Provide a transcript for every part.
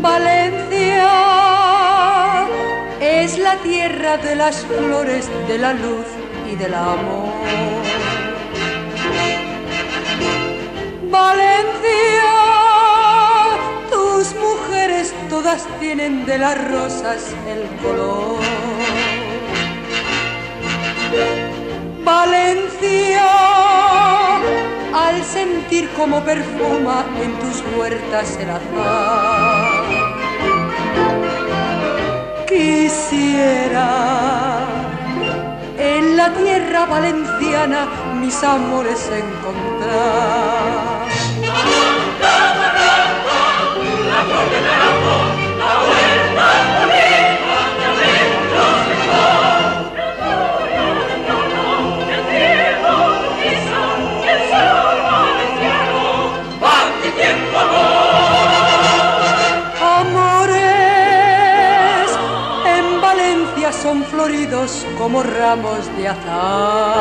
Valencia es la tierra de las flores, de la luz y del amor. Valencia, tus mujeres todas tienen de las rosas el color. Valencia, al sentir como perfuma en tus huertas el azar. Tierra valenciana mis amores encontrar. Son floridos como ramos de azar.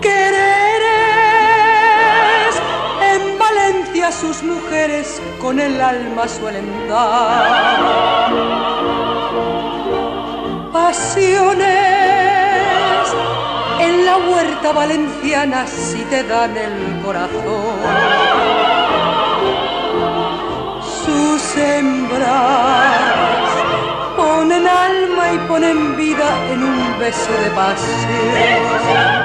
Quereres en Valencia sus mujeres con el alma suelen dar. Pasiones en la huerta valenciana si te dan el corazón. Ponen vida en un beso de pasión.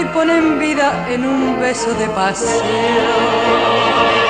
Y ponen vida en un beso de pasión.